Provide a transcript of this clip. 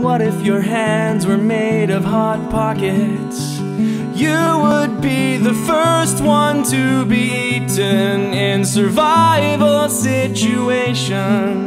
What if your hands were made of hot pockets? You would be the first one to be eaten in survival situations.